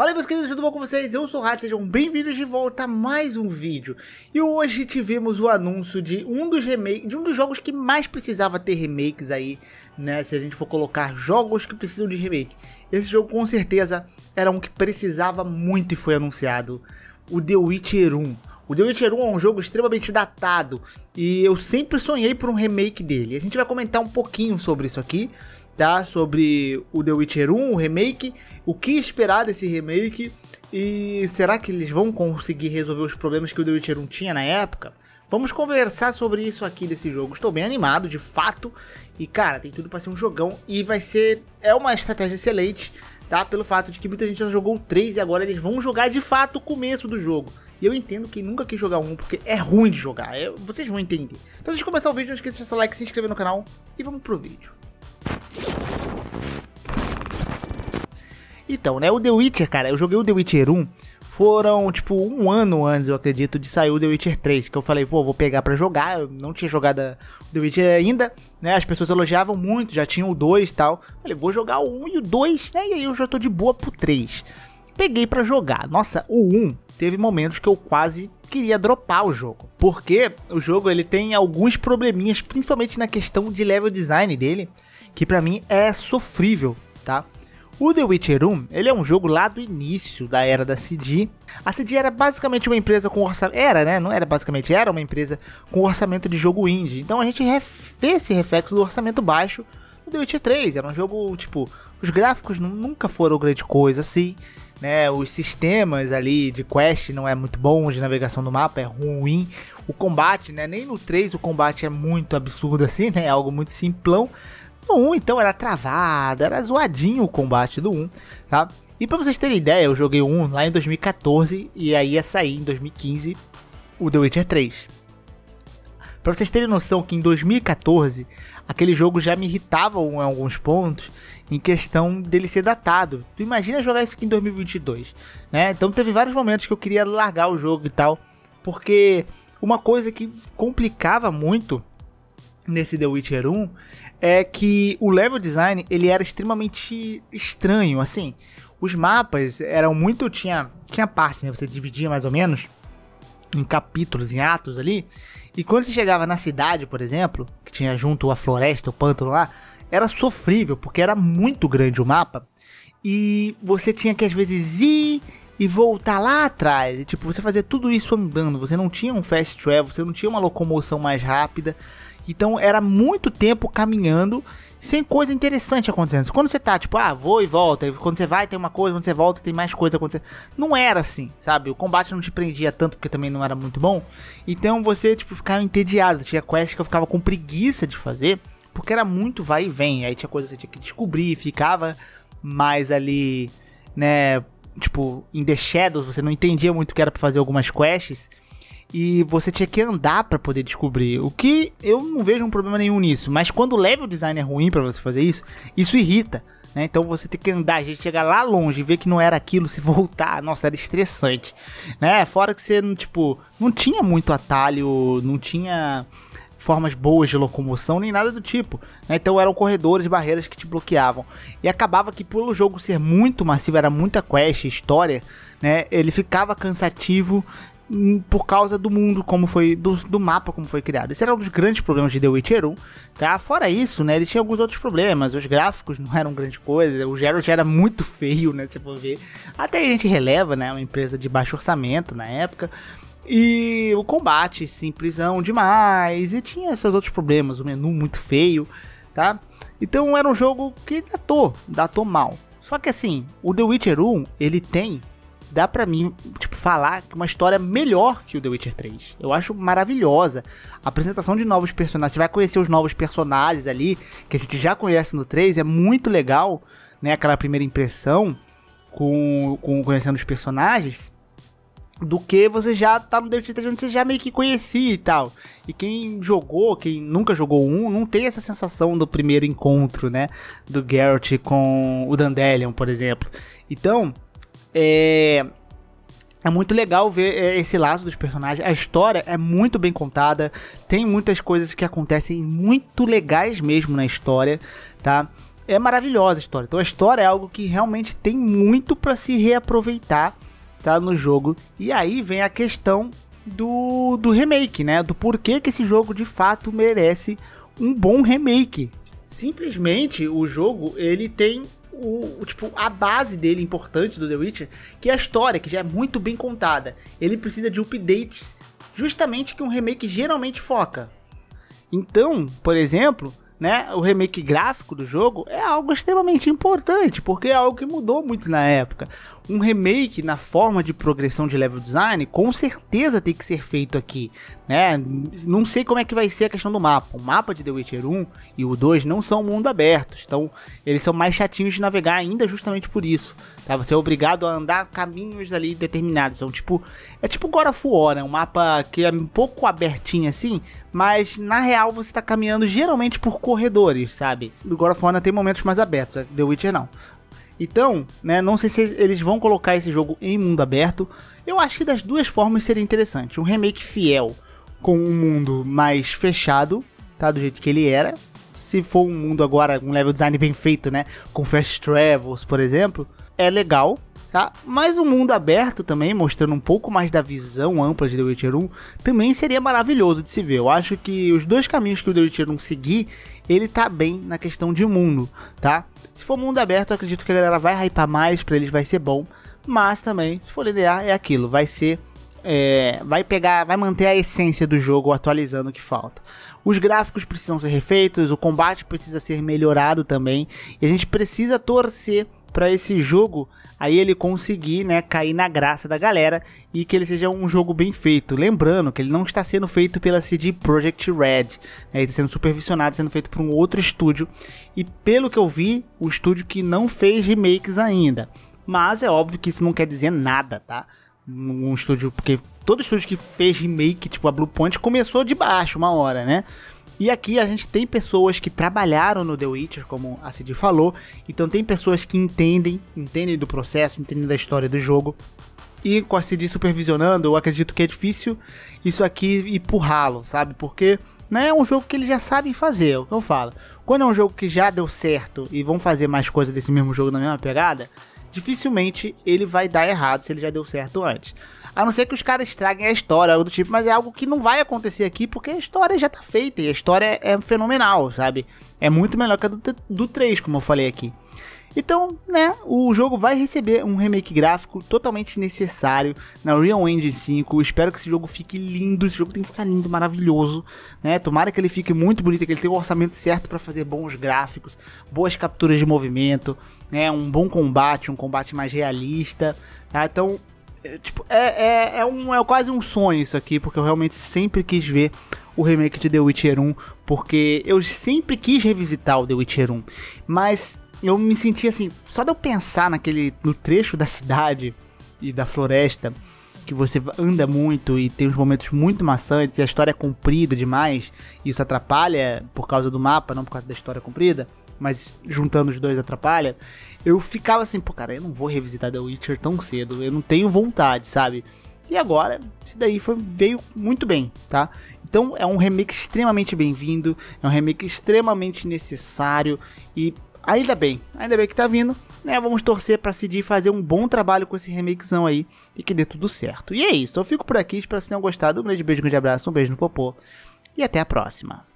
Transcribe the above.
Fala aí meus queridos, tudo bom com vocês? Eu sou o Rato, sejam bem-vindos de volta a mais um vídeo. E hoje tivemos o anúncio de um dos remakes, de um dos jogos que mais precisava ter remakes aí, né? Se a gente for colocar jogos que precisam de remake. Esse jogo com certeza era um que precisava muito e foi anunciado. O The Witcher 1. O The Witcher 1 é um jogo extremamente datado e eu sempre sonhei por um remake dele. A gente vai comentar um pouquinho sobre isso aqui tá? Sobre o The Witcher 1, o remake, o que esperar desse remake e será que eles vão conseguir resolver os problemas que o The Witcher 1 tinha na época? Vamos conversar sobre isso aqui desse jogo. Estou bem animado, de fato. E cara, tem tudo para ser um jogão e vai ser é uma estratégia excelente, tá? Pelo fato de que muita gente já jogou o 3 e agora eles vão jogar de fato o começo do jogo. E eu entendo quem nunca quis jogar um, porque é ruim de jogar. Vocês vão entender. Então, antes de começar o vídeo, não esqueça de deixar seu like, se inscrever no canal e vamos pro vídeo. Então, né, o The Witcher, cara, eu joguei o The Witcher 1, foram, tipo, um ano antes, eu acredito, de sair o The Witcher 3, que eu falei, pô, vou pegar para jogar, eu não tinha jogado o The Witcher ainda, né, as pessoas elogiavam muito, já tinham o 2 e tal, falei, vou jogar o 1 e o 2, né, e aí eu já tô de boa pro 3. Peguei para jogar, nossa, o 1 teve momentos que eu quase queria dropar o jogo, porque o jogo, ele tem alguns probleminhas, principalmente na questão de level design dele, que para mim é sofrível, tá? O The Witcher 1, ele é um jogo lá do início da era da CD. A CD era basicamente uma empresa com orçamento, era, né? Não era basicamente, era uma empresa com orçamento de jogo indie. Então a gente vê esse reflexo do orçamento baixo no The Witcher 3. Era um jogo, tipo, os gráficos nunca foram grande coisa assim, né? Os sistemas ali de quest não é muito bom, de navegação do mapa é ruim. O combate, né? Nem no 3 o combate é muito absurdo assim, né? É algo muito simplão. No 1, então, era travado, era zoadinho o combate do 1, tá? E pra vocês terem ideia, eu joguei o 1 lá em 2014 e aí ia sair em 2015 o The Witcher 3. Pra vocês terem noção que em 2014 aquele jogo já me irritava em alguns pontos em questão dele ser datado. Tu imagina jogar isso aqui em 2022, né? Então teve vários momentos que eu queria largar o jogo e tal, porque uma coisa que complicava muito nesse The Witcher 1 é que o level design ele era extremamente estranho, assim. Os mapas eram muito tinha tinha parte, né? Você dividia mais ou menos em capítulos, em atos ali. E quando você chegava na cidade, por exemplo, que tinha junto a floresta, o pântano lá, era sofrível, porque era muito grande o mapa. E você tinha que às vezes ir e voltar lá atrás. E, tipo, você fazia tudo isso andando. Você não tinha um fast travel, você não tinha uma locomoção mais rápida. Então era muito tempo caminhando sem coisa interessante acontecendo. Quando você tá, tipo, ah, vou e volta, quando você vai tem uma coisa, quando você volta tem mais coisa acontecendo. Não era assim, sabe? O combate não te prendia tanto porque também não era muito bom. Então você, tipo, ficava entediado. Tinha quest que eu ficava com preguiça de fazer, porque era muito vai e vem. Aí tinha coisa que você tinha que descobrir, ficava mais ali, né? Tipo, em The Shadows, você não entendia muito o que era pra fazer algumas quests e você tinha que andar para poder descobrir. O que eu não vejo um problema nenhum nisso, mas quando o level design é ruim para você fazer isso, isso irrita. Né? Então você tem que andar, a gente chegar lá longe e ver que não era aquilo, se voltar, nossa, era estressante, né? Fora que você, tipo, não tinha muito atalho, não tinha formas boas de locomoção, nem nada do tipo. Né? Então eram corredores, barreiras que te bloqueavam. E acabava que pelo jogo ser muito massivo, era muita quest, história, né? Ele ficava cansativo por causa do mundo como foi do, do mapa como foi criado. Esse era um dos grandes problemas de The Witcher 1, tá? Fora isso, né, ele tinha alguns outros problemas. Os gráficos não eram grande coisa, o Geralt era muito feio, né, se for ver. Até a gente releva, né, uma empresa de baixo orçamento na época. E o combate simplesão demais, e tinha seus outros problemas, o menu muito feio, tá? Então era um jogo que datou, datou mal. Só que assim, o The Witcher 1, ele tem dá para mim, tipo, falar que uma história melhor que o The Witcher 3. Eu acho maravilhosa. A apresentação de novos personagens, você vai conhecer os novos personagens ali, que a gente já conhece no 3, é muito legal, né? Aquela primeira impressão com, com conhecendo os personagens do que você já tá no The Witcher 3 onde você já meio que conhecia e tal. E quem jogou, quem nunca jogou um, não tem essa sensação do primeiro encontro, né? Do Geralt com o Dandelion, por exemplo. Então, é, é muito legal ver é, esse laço dos personagens. A história é muito bem contada. Tem muitas coisas que acontecem muito legais mesmo na história, tá? é maravilhosa a história. Então a história é algo que realmente tem muito para se reaproveitar, tá, no jogo. E aí vem a questão do, do remake, né? Do porquê que esse jogo de fato merece um bom remake. Simplesmente o jogo ele tem o, o, tipo a base dele importante do The Witcher, que é a história, que já é muito bem contada. Ele precisa de updates, justamente que um remake geralmente foca. Então, por exemplo, né, o remake gráfico do jogo é algo extremamente importante, porque é algo que mudou muito na época. Um remake na forma de progressão de level design, com certeza tem que ser feito aqui, né? Não sei como é que vai ser a questão do mapa. O mapa de The Witcher 1 e o 2 não são mundo abertos, então eles são mais chatinhos de navegar ainda justamente por isso. Tá? Você é obrigado a andar caminhos ali determinados. Então, tipo, é tipo God of War, né? Um mapa que é um pouco abertinho assim, mas na real você tá caminhando geralmente por corredores, sabe? O God of War tem momentos mais abertos, The Witcher não. Então, né, não sei se eles vão colocar esse jogo em mundo aberto. Eu acho que das duas formas seria interessante. Um remake fiel com um mundo mais fechado, tá? Do jeito que ele era. Se for um mundo agora, um level design bem feito, né? Com fast travels, por exemplo, é legal, tá? Mas o um mundo aberto também, mostrando um pouco mais da visão ampla de The Witcher 1, também seria maravilhoso de se ver. Eu acho que os dois caminhos que o The Witcher 1 seguir, ele tá bem na questão de mundo, tá? Se for mundo aberto, eu acredito que a galera vai hypar mais, para eles vai ser bom. Mas também, se for linear, é aquilo, vai ser. É, vai pegar, vai manter a essência do jogo atualizando o que falta. Os gráficos precisam ser refeitos, o combate precisa ser melhorado também, e a gente precisa torcer para esse jogo aí ele conseguir, né, cair na graça da galera e que ele seja um jogo bem feito. Lembrando que ele não está sendo feito pela CD Projekt Red, né, ele está sendo supervisionado, sendo feito por um outro estúdio e pelo que eu vi, o estúdio que não fez remakes ainda. Mas é óbvio que isso não quer dizer nada, tá? Um estúdio porque todo estúdio que fez remake, tipo a Bluepoint, começou de baixo uma hora, né? E aqui a gente tem pessoas que trabalharam no The Witcher, como a Cid falou. Então tem pessoas que entendem, entendem do processo, entendem da história do jogo. E com a Cid supervisionando, eu acredito que é difícil isso aqui empurrá-lo, sabe? Porque não né, é um jogo que eles já sabem fazer, é o que eu falo. Quando é um jogo que já deu certo e vão fazer mais coisa desse mesmo jogo na mesma pegada, dificilmente ele vai dar errado se ele já deu certo antes. A não ser que os caras estraguem a história, algo do tipo, mas é algo que não vai acontecer aqui porque a história já tá feita e a história é, é fenomenal, sabe? É muito melhor que a do, do 3, como eu falei aqui. Então, né, o jogo vai receber um remake gráfico totalmente necessário na Real Engine 5. Espero que esse jogo fique lindo, esse jogo tem que ficar lindo, maravilhoso, né? Tomara que ele fique muito bonito, que ele tenha o orçamento certo para fazer bons gráficos, boas capturas de movimento, né, um bom combate, um combate mais realista, tá? Então, é, tipo, é, é, é, um, é quase um sonho isso aqui, porque eu realmente sempre quis ver o remake de The Witcher 1, porque eu sempre quis revisitar o The Witcher 1, mas eu me senti assim, só de eu pensar naquele no trecho da cidade e da floresta que você anda muito e tem uns momentos muito maçantes e a história é comprida demais, e isso atrapalha por causa do mapa, não por causa da história comprida mas juntando os dois atrapalha, eu ficava assim, pô, cara, eu não vou revisitar The Witcher tão cedo, eu não tenho vontade, sabe? E agora, isso daí foi, veio muito bem, tá? Então é um remake extremamente bem-vindo, é um remake extremamente necessário e ainda bem, ainda bem que tá vindo, né? Vamos torcer pra CD fazer um bom trabalho com esse remakezão aí e que dê tudo certo. E é isso, eu fico por aqui, espero que vocês tenham gostado. Um grande beijo, um grande abraço, um beijo no popô e até a próxima.